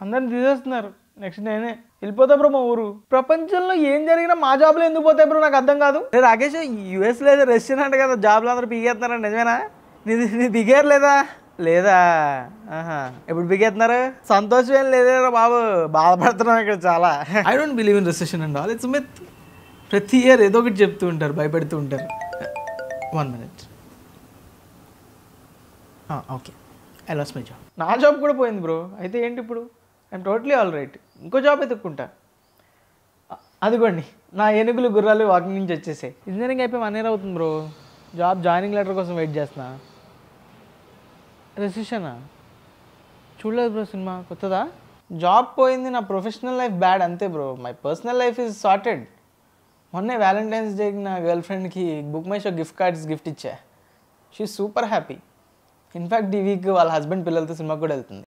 అందరిని తీసేస్తున్నారు. నెక్స్ట్ నేనే. వెళ్ళిపోతా బ్రో మా ఊరు. ప్రపంచంలో ఏం జరిగినా మా జాబ్లో ఎందుకు పోతాయి బ్రో నాకు అర్థం కాదు. రాకేష్ యూఎస్లో ఏదో రెస్టారెంట్ అంట కదా జాబ్లో అందరూ బిగేస్తున్నారంట నిజమేనా? నీ బిగేరు లేదా? లేదా? ఆహా. ఎప్పుడు బిగేస్తున్నారు సంతోషం ఏం లేదేరా బాబు. బాధపడుతున్నాం ఇక్కడ చాలా. I don't believe in recession and all it's myth ప్రతి ఇయర్ ఏదో ఒకటి చెప్తూ ఉంటారు భయపెడుతూ ఉంటారు. One minute okay I lost my job నా జాబ్ కూడా పోయింది బ్రో. అయితే ఏంటి ఇప్పుడు? ఐఎమ్ టోటలీ ఆల్ రైట్ ఇంకో జాబ్ ఎత్తుక్కుంటా అదిగోండి నా ఏనుగులు గుర్రాలు వాకింగ్ నుంచి వచ్చేసాయి. ఇంజనీరింగ్ అయిపోయి వన్ ఇయర్ అవుతుంది బ్రో జాబ్ జాయినింగ్ లెటర్ కోసం వెయిట్ చేస్తున్నా. రెసిషనా చూడలేదు బ్రో సినిమా. కొత్తదా? జాబ్ పోయింది నా ప్రొఫెషనల్ లైఫ్ బ్యాడ్ అంతే bro my personal life is sorted మొన్నే వ్యాలంటైన్స్ డేకి నా గర్ల్ ఫ్రెండ్కి book my show gift cards gift ఇచ్చా. She super happy in fact ఈ వీక్ వాళ్ళ హస్బెండ్ పిల్లలతో సినిమాకి కూడా వెళ్తుంది.